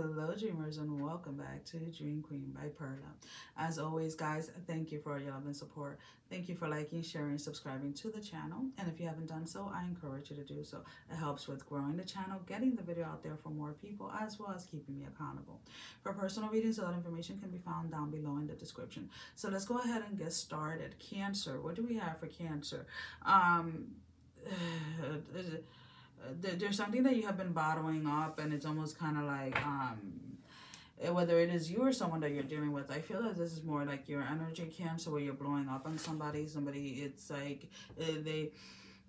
Hello, dreamers, and welcome back to Dream Queen by Perla. As always, guys, thank you for your love and support. Thank you for liking, sharing, subscribing to the channel. And if you haven't done so, I encourage you to do so. It helps with growing the channel, getting the video out there for more people, as well as keeping me accountable. For personal readings, all that information can be found down below in the description. So let's go ahead and get started. Cancer, what do we have for Cancer? Um, there's something that you have been bottling up and it's almost kind of like um eh, whether it is you or someone that you're dealing with i feel that this is more like your energy cancer where you're blowing up on somebody somebody it's like uh, they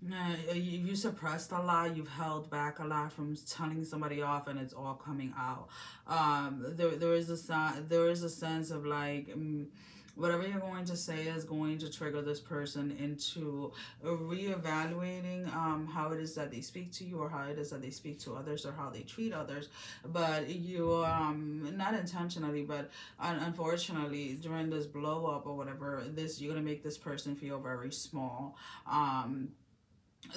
uh, you, you suppressed a lot you've held back a lot from telling somebody off and it's all coming out. Um there there is a there is a sense of like um, whatever you're going to say is going to trigger this person into reevaluating um, how it is that they speak to you or how it is that they speak to others or how they treat others. But you, um, not intentionally, but unfortunately, during this blow up or whatever, this you're going to make this person feel very small. Um,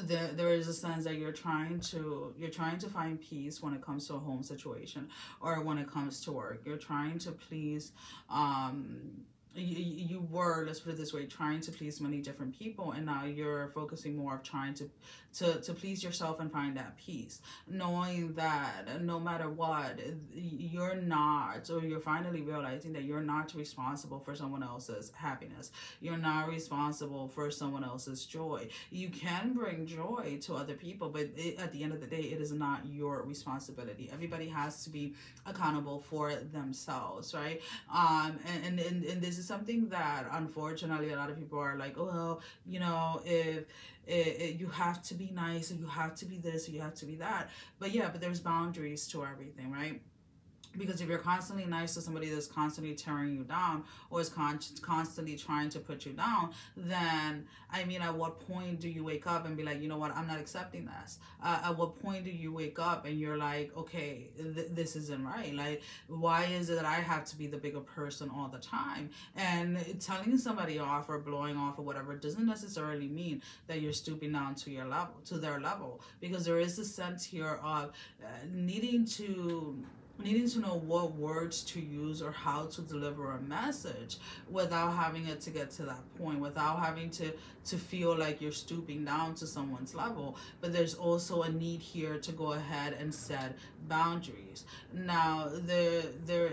there, there is a sense that you're trying to you're trying to find peace when it comes to a home situation or when it comes to work you're trying to please um you, you were let's put it this way trying to please many different people and now you're focusing more of trying to to to please yourself and find that peace. Knowing that no matter what you're not or you're finally realizing that you're not responsible for someone else's happiness. You're not responsible for someone else's joy. You can bring joy to other people but it, at the end of the day it is not your responsibility. Everybody has to be accountable for themselves right? Um and and, and this is something that unfortunately a lot of people are like, oh, you know, if you have to be nice you have to be this or you have to be that. But yeah, but there's boundaries to everything, right? Because if you're constantly nice to somebody that's constantly tearing you down or is con- constantly trying to put you down then i mean at what point do you wake up and be like you know what? I'm not accepting this. Uh, at what point do you wake up and you're like okay th- this isn't right. Like why is it that i have to be the bigger person all the time? And telling somebody off or blowing off or whatever doesn't necessarily mean that you're stooping down to your level to their level because there is a sense here of uh, needing to needing to know what words to use or how to deliver a message without having it to get to that point without having to to feel like you're stooping down to someone's level. But there's also a need here to go ahead and set boundaries. Now the there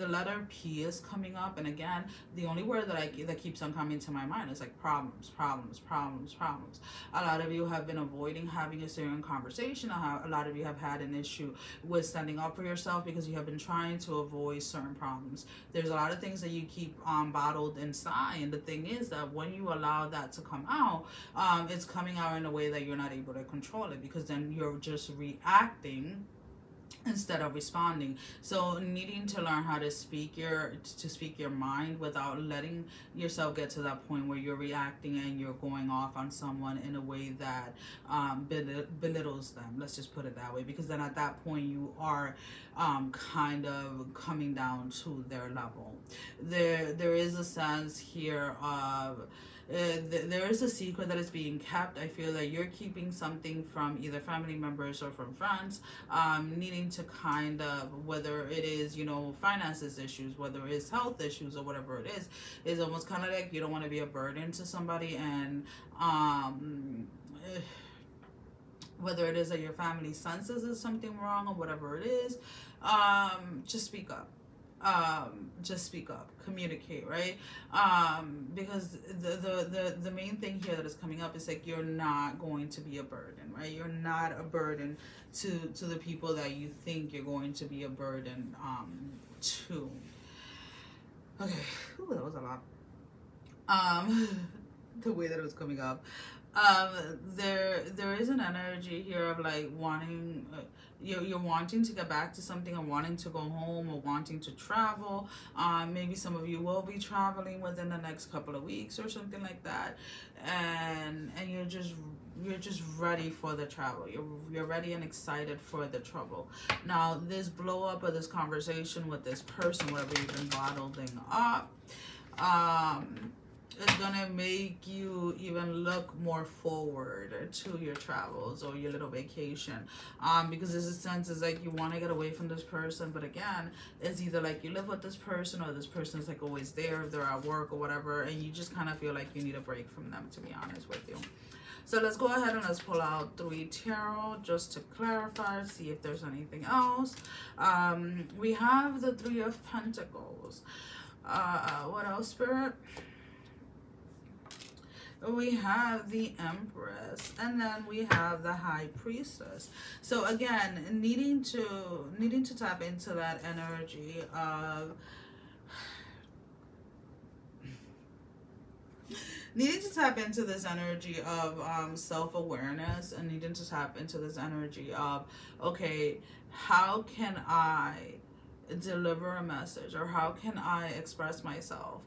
the, letter P is coming up, and again, the only word that I that keeps on coming to my mind is like problems, problems, problems, problems. A lot of you have been avoiding having a certain conversation. A lot of you have had an issue with standing up for yourself because you have been trying to avoid certain problems. There's a lot of things that you keep um, bottled inside, and the thing is that when you allow that to come out, um, it's coming out in a way that you're not able to control it because then you're just reacting instead of responding. So needing to learn how to speak your to speak your mind without letting yourself get to that point where you're reacting and you're going off on someone in a way that um, belittles them. Let's just put it that way. Because then at that point you are um, kind of coming down to their level. There there is a sense here of uh, th- there is a secret that is being kept. I feel that you're keeping something from either family members or from friends, um, needing to kind of, whether it is, you know, finances issues, whether it's health issues or whatever it is, is almost kind of like you don't want to be a burden to somebody and, um, whether it is that your family senses something wrong or whatever it is, um, just speak up um, just speak up, communicate, right? Um, because the, the, the, the main thing here that is coming up is like you're not going to be a burden, right? You're not a burden to, to the people that you think you're going to be a burden um, to. Okay, Ooh, that was a lot. Um, the way that it was coming up. Um, there there is an energy here of like wanting. Uh, you're, you're wanting to get back to something or wanting to go home or wanting to travel. Um, maybe some of you will be traveling within the next couple of weeks or something like that. And and you're just you're just ready for the travel. You're you're ready and excited for the trouble. Now this blow up of this conversation with this person, whatever you've been bottling up, um, is gonna make you even look more forward to your travels or your little vacation um because there's a sense is like you want to get away from this person but again it's either like you live with this person or this person's like always there if they're at work or whatever and you just kind of feel like you need a break from them to be honest with you so let's go ahead and let's pull out three tarot just to clarify, see if there's anything else. Um, we have the three of pentacles. Uh, what else, Spirit? We have the empress and then we have the high priestess. So again needing to needing to tap into that energy of needing to tap into this energy of um, self-awareness and needing to tap into this energy of okay how can i deliver a message or how can i express myself?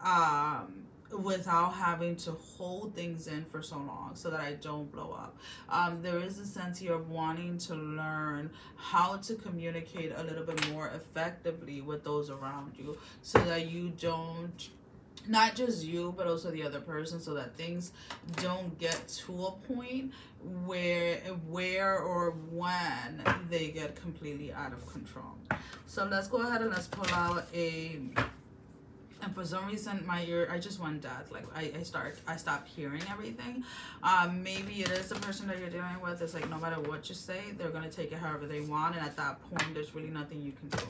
Um, without having to hold things in for so long so that I don't blow up. Um, there is a sense here of wanting to learn how to communicate a little bit more effectively with those around you so that you don't not just you but also the other person so that things don't get to a point where where or when they get completely out of control so let's go ahead and let's pull out a and for some reason my ear i just went dead like i, I start i stopped hearing everything. Um maybe it is the person that you're dealing with. It's like no matter what you say they're going to take it however they want. And at that point there's really nothing you can do.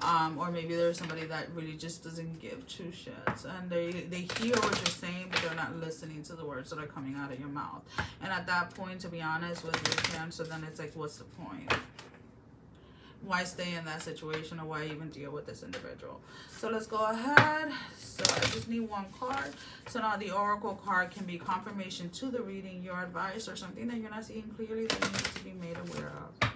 Um or maybe there's somebody that really just doesn't give two shits. And they they hear what you're saying but they're not listening to the words that are coming out of your mouth. And at that point to be honest with your cancer then it's like what's the point why stay in that situation or why even deal with this individual. So let's go ahead. So i just need one card. So now the oracle card can be confirmation to the reading your advice or something that you're not seeing clearly that needs to be made aware of.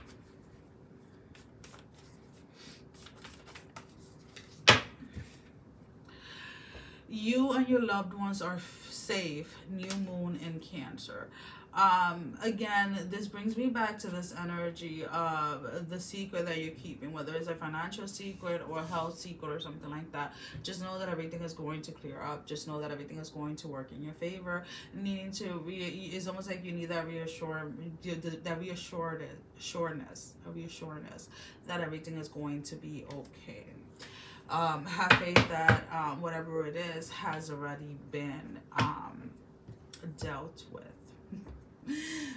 You and your loved ones are safe new moon in cancer um again this brings me back to this energy of the secret that you're keeping whether it's a financial secret or health secret or something like that. Just know that everything is going to clear up. Just know that everything is going to work in your favor. Needing to re it's almost like you need that reassure that reassured sureness reassureness that everything is going to be okay. Um have faith that um whatever it is has already been um dealt with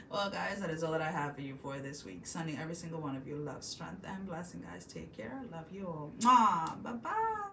well, guys, that is all that I have for you for this week. Sending every single one of you love, strength, and blessing, guys. Take care. Love you all. Bye-bye.